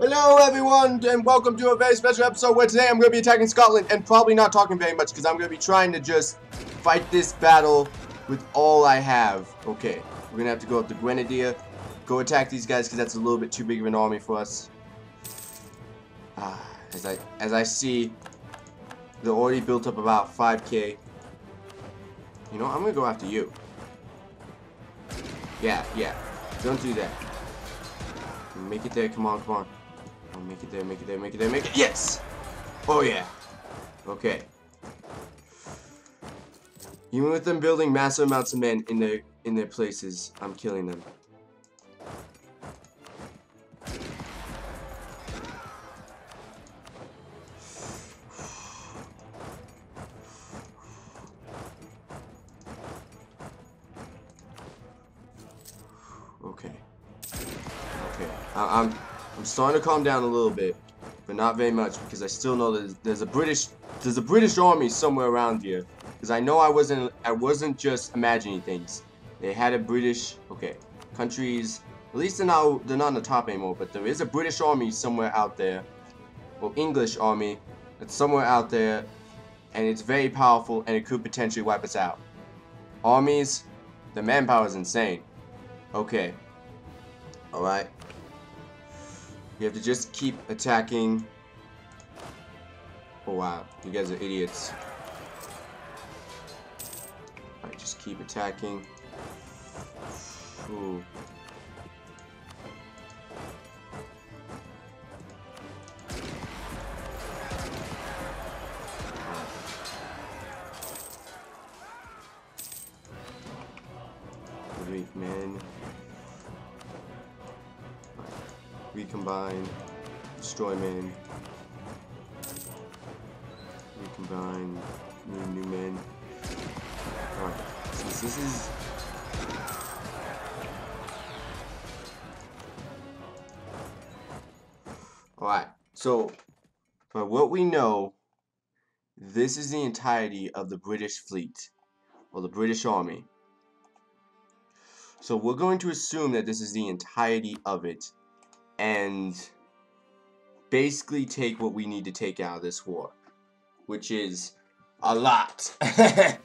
Hello everyone and welcome to a very special episode where today I'm going to be attacking Scotland and probably not talking very much because I'm going to be trying to just fight this battle with all I have. Okay, we're going to have to go up to Grenadier, go attack these guys because that's a little bit too big of an army for us. Ah, as I, as I see, they're already built up about 5k. You know, I'm going to go after you. Yeah, yeah, don't do that. Make it there, come on, come on. Oh, make it there, make it there, make it there, make it. Yes! Oh, yeah. Okay. Even with them building massive amounts of men in their in their places, I'm killing them. Starting to calm down a little bit, but not very much because I still know there's, there's a British there's a British army somewhere around here. Because I know I wasn't I wasn't just imagining things. They had a British okay countries. At least they're not they're not on the top anymore. But there is a British army somewhere out there, or English army that's somewhere out there, and it's very powerful and it could potentially wipe us out. Armies, the manpower is insane. Okay. All right. You have to just keep attacking. Oh wow, you guys are idiots. Alright, just keep attacking. Ooh. Weak. Recombine. Destroy men. Recombine. New, new men. Alright. Since this is... Alright. So, for what we know, this is the entirety of the British fleet. Or the British army. So we're going to assume that this is the entirety of it and basically take what we need to take out of this war, which is a lot.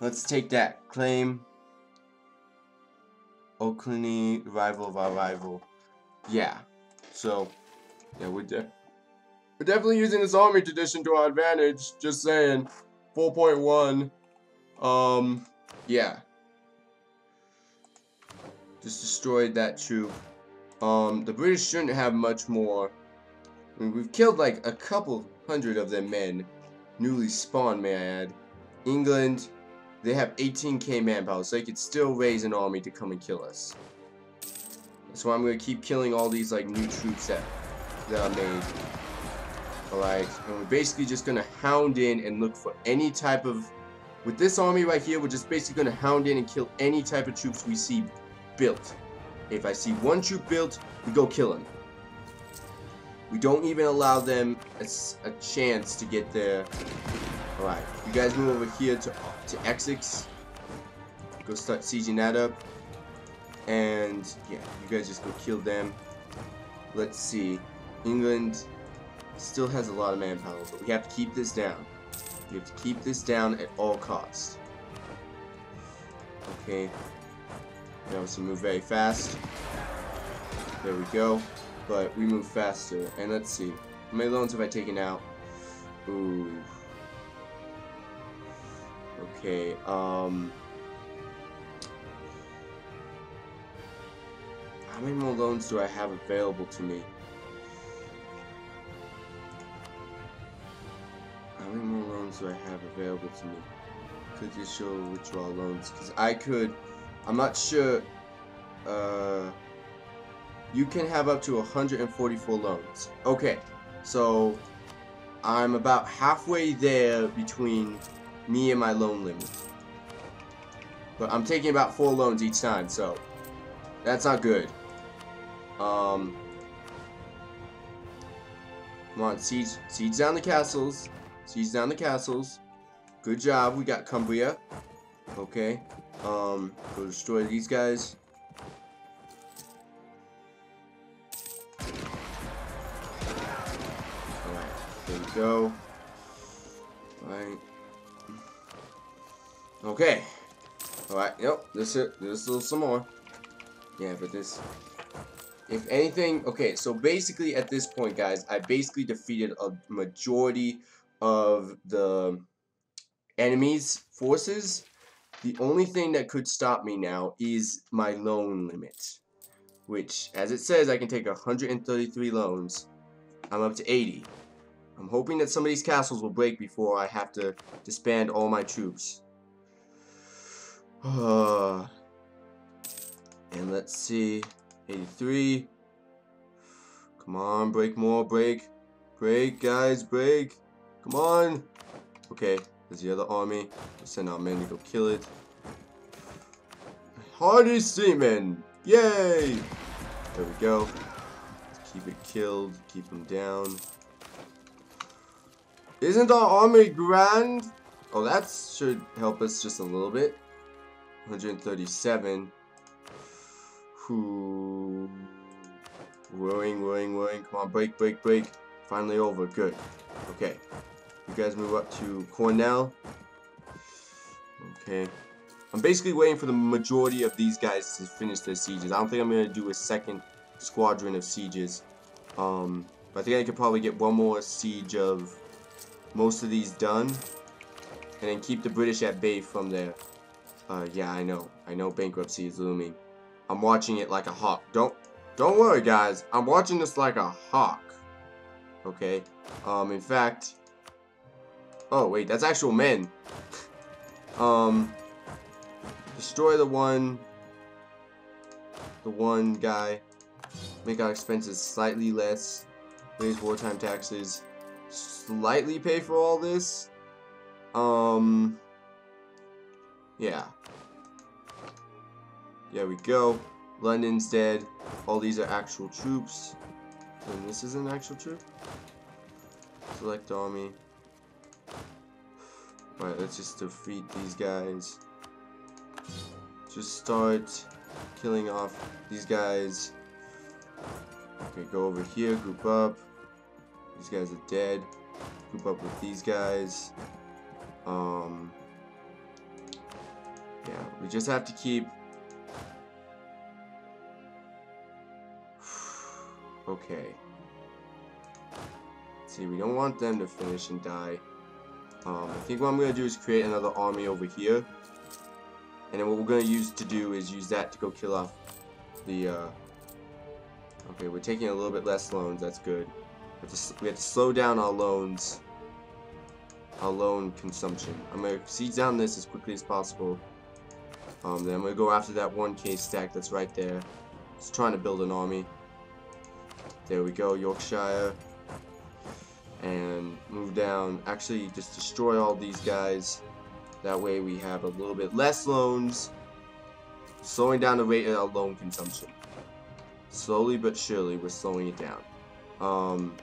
Let's take that. Claim Oakley, rival of our rival. Yeah. So, yeah, we're, de we're definitely using this army tradition to our advantage. Just saying. 4.1. Um, yeah. Just destroyed that troop. Um, the British shouldn't have much more. I mean, we've killed like a couple hundred of their men. Newly spawned, may I add. England, they have 18k manpower, so they could still raise an army to come and kill us. So I'm going to keep killing all these like new troops that, that are made. Alright, and we're basically just going to hound in and look for any type of... With this army right here, we're just basically going to hound in and kill any type of troops we see built. If I see one troop built, we go kill him. We don't even allow them a, a chance to get there. Alright, you guys move over here to, to Essex. Go start sieging that up. And, yeah, you guys just go kill them. Let's see. England still has a lot of manpower, but we have to keep this down. We have to keep this down at all costs. Okay, we obviously move very fast. There we go. But we move faster. And let's see. How many loans have I taken out? Ooh. Okay, um... How many more loans do I have available to me? How many more loans do I have available to me? Could you show withdrawal loans? Because I could I'm not sure. Uh, you can have up to 144 loans. Okay, so I'm about halfway there between me and my loan limit. But I'm taking about four loans each time, so that's not good. Um, come on, siege, siege down the castles. Siege down the castles. Good job, we got Cumbria. Okay. Um, go destroy these guys. Alright, there we go. Right. Okay. Alright, yep, this it. This little some more. Yeah, but this if anything, okay, so basically at this point, guys, I basically defeated a majority of the enemy's forces. The only thing that could stop me now is my loan limit. Which, as it says, I can take 133 loans. I'm up to 80. I'm hoping that some of these castles will break before I have to disband all my troops. And let's see. 83. Come on, break more, break. Break, guys, break. Come on. Okay, there's the other army. Send our men to go kill it. Hardy seamen! Yay! There we go. Keep it killed, keep them down. Isn't our army grand? Oh, that should help us just a little bit. 137. Who? Rowing, rowing, rowing. Come on, break, break, break. Finally over. Good. Okay. You guys move up to Cornwall. Okay. I'm basically waiting for the majority of these guys to finish their sieges. I don't think I'm going to do a second squadron of sieges. Um, but I think I could probably get one more siege of most of these done. And then keep the British at bay from there. Uh, yeah, I know. I know bankruptcy is looming. I'm watching it like a hawk. Don't don't worry guys. I'm watching this like a hawk. Okay. Um in fact Oh wait, that's actual men. um destroy the one the one guy. Make our expenses slightly less. Raise wartime taxes. Slightly pay for all this. Um yeah. There we go. London's dead. All these are actual troops. And this is an actual troop. Select army. Alright, let's just defeat these guys. Just start killing off these guys. Okay, go over here, group up. These guys are dead. Group up with these guys. Um, yeah, we just have to keep Okay. See, we don't want them to finish and die. Um, I think what I'm going to do is create another army over here. And then what we're going to use to do is use that to go kill off the, uh... Okay, we're taking a little bit less loans, that's good. We have to, we have to slow down our loans. Our loan consumption. I'm going to siege down this as quickly as possible. Um, then I'm going to go after that 1k stack that's right there. Just trying to build an army. There we go, Yorkshire. Down. Actually, just destroy all these guys. That way we have a little bit less loans. Slowing down the rate of loan consumption. Slowly but surely, we're slowing it down. Um,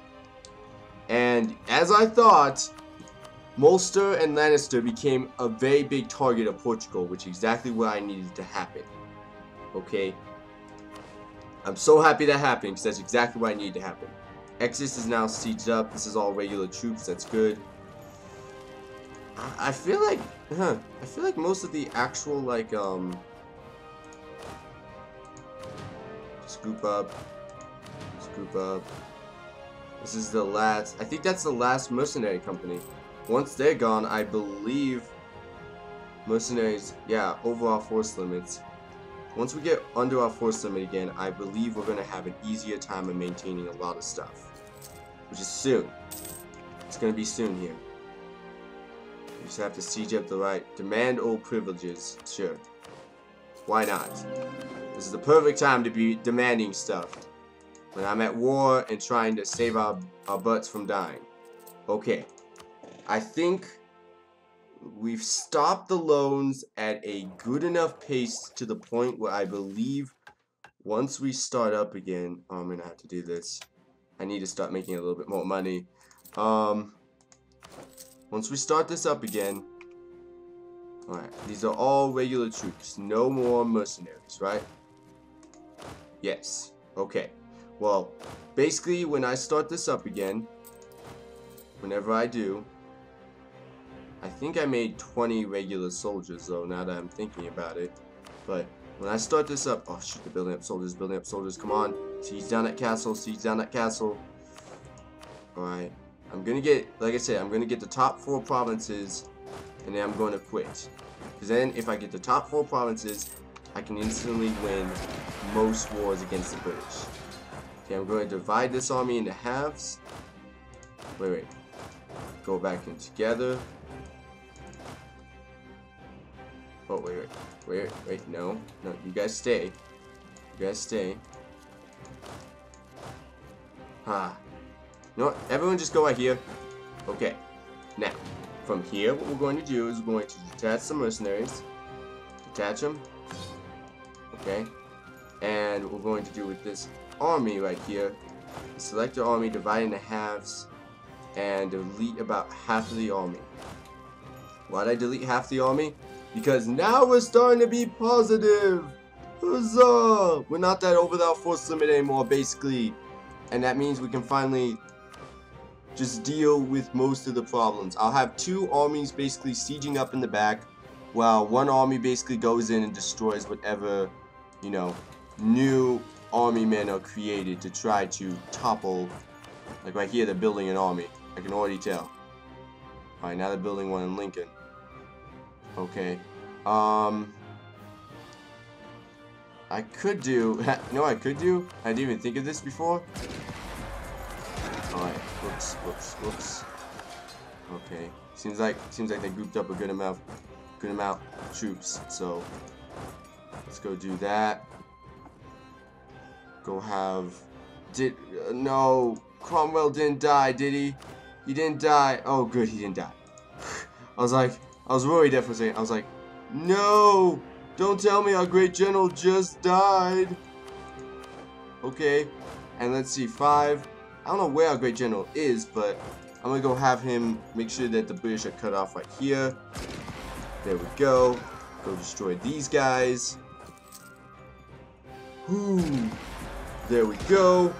and as I thought, Munster and Leinster became a very big target of Portugal, which is exactly what I needed to happen. Okay? I'm so happy that happened because that's exactly what I needed to happen. Exodus is now sieged up. This is all regular troops. That's good. I feel like, huh, I feel like most of the actual, like, um, scoop up, scoop up. This is the last, I think that's the last mercenary company. Once they're gone, I believe mercenaries, yeah, overall force limits once we get under our force limit again, I believe we're going to have an easier time of maintaining a lot of stuff. Which is soon. It's going to be soon here. We just have to siege up the right. Demand old privileges. Sure. Why not? This is the perfect time to be demanding stuff. When I'm at war and trying to save our, our butts from dying. Okay. I think we've stopped the loans at a good enough pace to the point where I believe once we start up again, oh, I'm gonna have to do this. I need to start making a little bit more money. Um, once we start this up again, alright, these are all regular troops, no more mercenaries, right? Yes, okay. Well, basically, when I start this up again, whenever I do, I think I made 20 regular soldiers though, now that I'm thinking about it. But when I start this up, oh shit, they're building up soldiers, building up soldiers, come on. Siege down that castle, siege down that castle. Alright, I'm gonna get, like I said, I'm gonna get the top four provinces, and then I'm to quit. Because then, if I get the top four provinces, I can instantly win most wars against the British. Okay, I'm going to divide this army into halves. Wait, wait. Go back in together. Oh, wait, wait. Wait, wait, no. No, you guys stay. You guys stay. Ah. You know what? Everyone just go right here. Okay. Now, from here, what we're going to do is we're going to detach some mercenaries. Detach them. Okay. And what we're going to do with this army right here, select your army, divide into halves, and delete about half of the army. Why'd I delete half the army? Because now we're starting to be positive! Huzzah! We're not that over that force limit anymore, basically. And that means we can finally just deal with most of the problems. I'll have two armies basically sieging up in the back, while one army basically goes in and destroys whatever, you know, new army men are created to try to topple. Like right here, they're building an army. I can already tell. Alright, now they're building one in Lincoln. Okay. Um... I could do... no, I could do? I didn't even think of this before. Alright, whoops, whoops, whoops. Okay. Seems like seems like they grouped up a good amount good amount of troops, so let's go do that. Go have did uh, no Cromwell didn't die, did he? He didn't die. Oh good, he didn't die. I was like I was worried there for a second. I was like, no! Don't tell me our great general just died. Okay. And let's see, five. I don't know where our great general is, but I'm gonna go have him make sure that the British are cut off right here. There we go. Go destroy these guys. Whoo. There we go.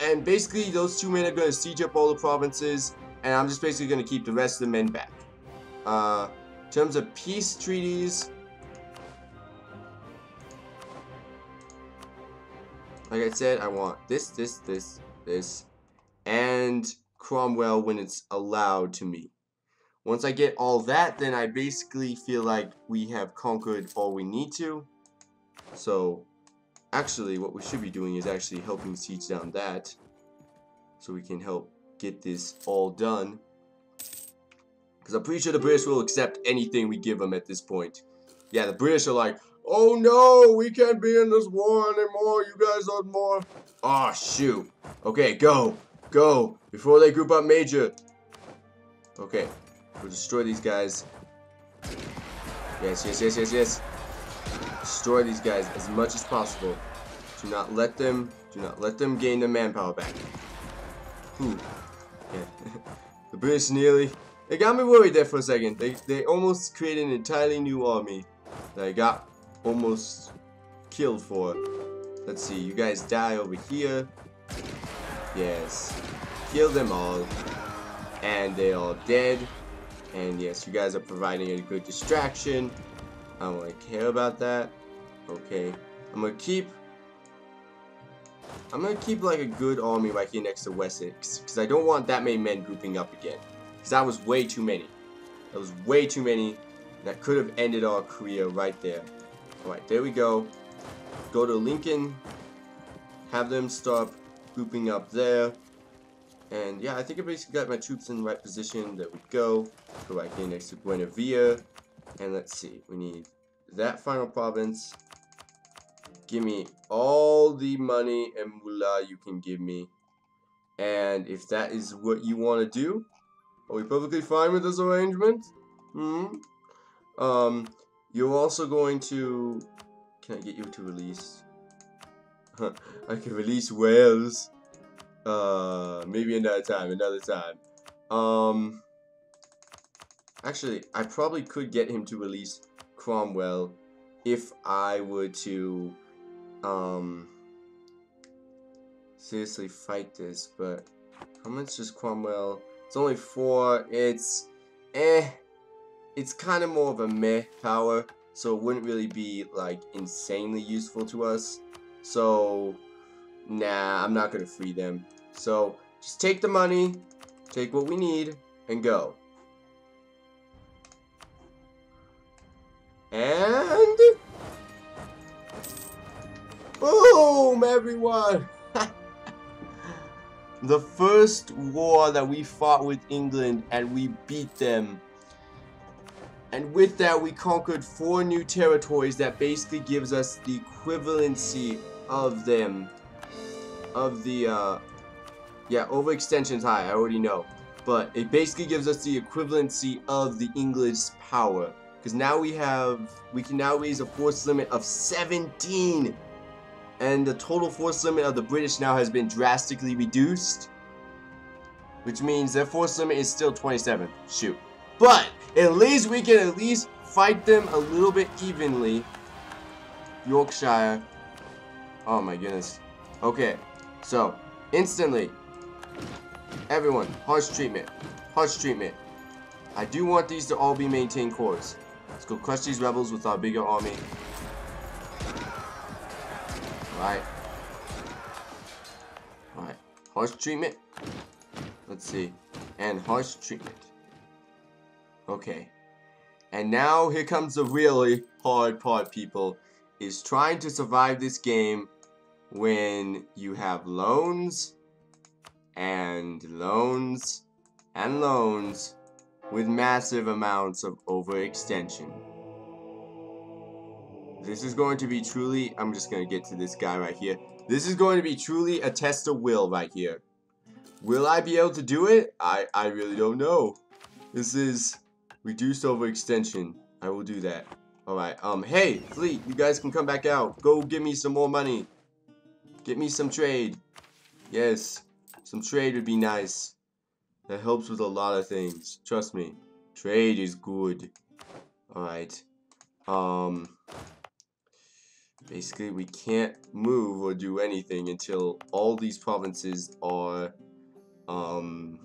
And basically, those two men are going to siege up all the provinces, and I'm just basically going to keep the rest of the men back. Uh, in terms of peace treaties, like I said, I want this, this, this, this, and Cromwell when it's allowed to me. Once I get all that, then I basically feel like we have conquered all we need to. So, actually, what we should be doing is actually helping siege down that. So we can help get this all done. Because I'm pretty sure the British will accept anything we give them at this point. Yeah, the British are like, oh no, we can't be in this war anymore. You guys are more. Oh, shoot. Okay, go. Go. Before they group up major. Okay. We'll destroy these guys. Yes, yes, yes, yes, yes. Destroy these guys as much as possible. Do not let them, do not let them gain their manpower back. Whew. Yeah. the British nearly it got me worried there for a second. They, they almost created an entirely new army that I got almost killed for. Let's see, you guys die over here. Yes. Kill them all. And they all dead. And yes, you guys are providing a good distraction. I don't really care about that. Okay. I'm gonna keep I'm gonna keep like a good army right here next to Wessex. Because I don't want that many men grouping up again. Because that was way too many. That was way too many. That could have ended our career right there. Alright, there we go. Go to Lincoln. Have them stop grouping up there. And yeah, I think I basically got my troops in the right position. There we go. Go right here next to Guinevere. And let's see. We need that final province. Give me all the money and moolah you can give me. And if that is what you want to do, are we perfectly fine with this arrangement? Hmm? Um, you're also going to... Can I get you to release? I can release Wales. Uh, maybe another time, another time. Um, actually, I probably could get him to release Cromwell if I were to, um, seriously fight this, but How much does Cromwell? It's only four. It's eh. It's kind of more of a meh power, so it wouldn't really be like insanely useful to us. So, nah, I'm not gonna free them. So, just take the money, take what we need, and go. And boom, everyone! The first war that we fought with England and we beat them. And with that, we conquered four new territories that basically gives us the equivalency of them. Of the, uh, yeah, overextension's high, I already know. But it basically gives us the equivalency of the English power. Because now we have, we can now raise a force limit of 17 and the total force limit of the British now has been drastically reduced. Which means their force limit is still 27. Shoot. But, at least we can at least fight them a little bit evenly. Yorkshire. Oh my goodness. Okay, so, instantly. Everyone, harsh treatment. Harsh treatment. I do want these to all be maintained cores. Let's go crush these rebels with our bigger army. Alright. Alright. Harsh treatment. Let's see. And harsh treatment. Okay. And now here comes the really hard part, people. Is trying to survive this game when you have loans and loans and loans with massive amounts of overextension. This is going to be truly, I'm just going to get to this guy right here. This is going to be truly a test of will right here. Will I be able to do it? I, I really don't know. This is reduced overextension. I will do that. Alright, um, hey, Fleet, you guys can come back out. Go give me some more money. Get me some trade. Yes, some trade would be nice. That helps with a lot of things. Trust me. Trade is good. Alright. Um, Basically, we can't move or do anything until all these provinces are um,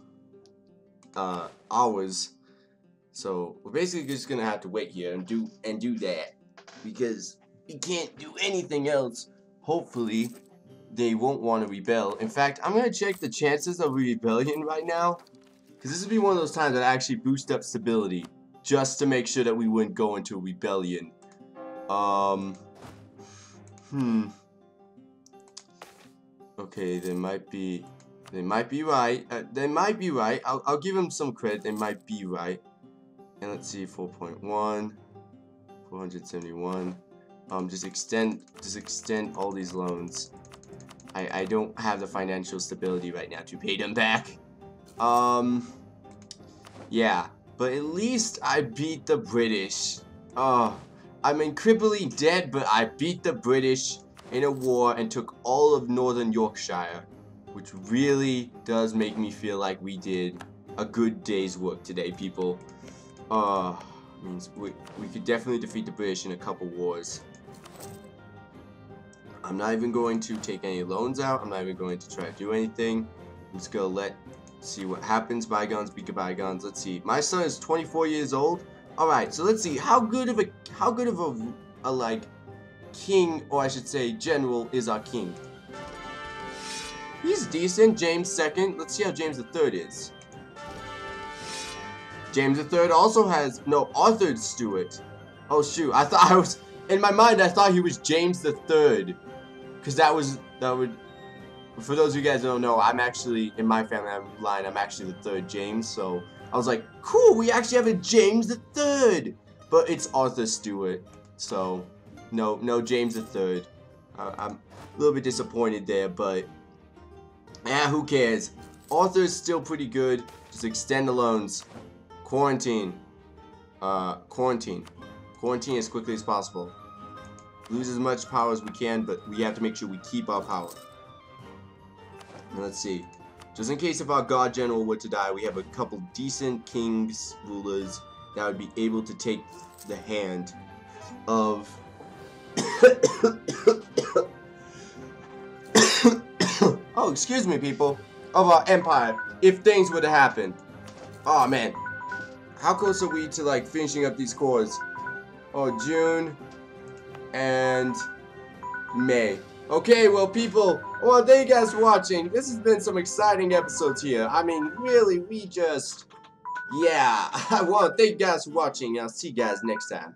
uh, ours. So we're basically just gonna have to wait here and do and do that because we can't do anything else. Hopefully, they won't want to rebel. In fact, I'm gonna check the chances of rebellion right now because this would be one of those times that I actually boost up stability just to make sure that we wouldn't go into a rebellion. Um, Hmm. Okay, they might be... They might be right. Uh, they might be right. I'll, I'll give them some credit. They might be right. And let's see, 4.1. 471. Um, just extend, just extend all these loans. I, I don't have the financial stability right now to pay them back. Um, yeah, but at least I beat the British. Oh, I'm incredibly dead, but I beat the British in a war and took all of northern Yorkshire, which really does make me feel like we did a good day's work today, people. Uh, means we, we could definitely defeat the British in a couple wars. I'm not even going to take any loans out. I'm not even going to try to do anything. I'm just going to let see what happens. Bygones be bygones. Let's see. My son is 24 years old. Alright, so let's see. How good of a how good of a, a like king, or I should say general, is our king? He's decent. James second. Let's see how James the third is. James the third also has no Arthur Stewart. Oh shoot! I thought I was in my mind. I thought he was James the third, because that was that would. For those of you guys don't know, I'm actually in my family line. I'm actually the third James, so I was like, cool, we actually have a James the Third, but it's Arthur Stewart, so no, no James the Third. Uh, I'm a little bit disappointed there, but yeah, who cares? Arthur's still pretty good. Just extend the loans. Quarantine. Uh, quarantine. Quarantine as quickly as possible. Lose as much power as we can, but we have to make sure we keep our power. Let's see. Just in case if our god general were to die, we have a couple decent kings, rulers, that would be able to take the hand of... oh, excuse me, people. of our empire if things were to happen. Oh man, how close are we to like finishing up these cores? Oh, June and May. Okay, well, people, well, thank you guys for watching. This has been some exciting episodes here. I mean, really, we just, yeah. I want to thank you guys for watching. I'll see you guys next time.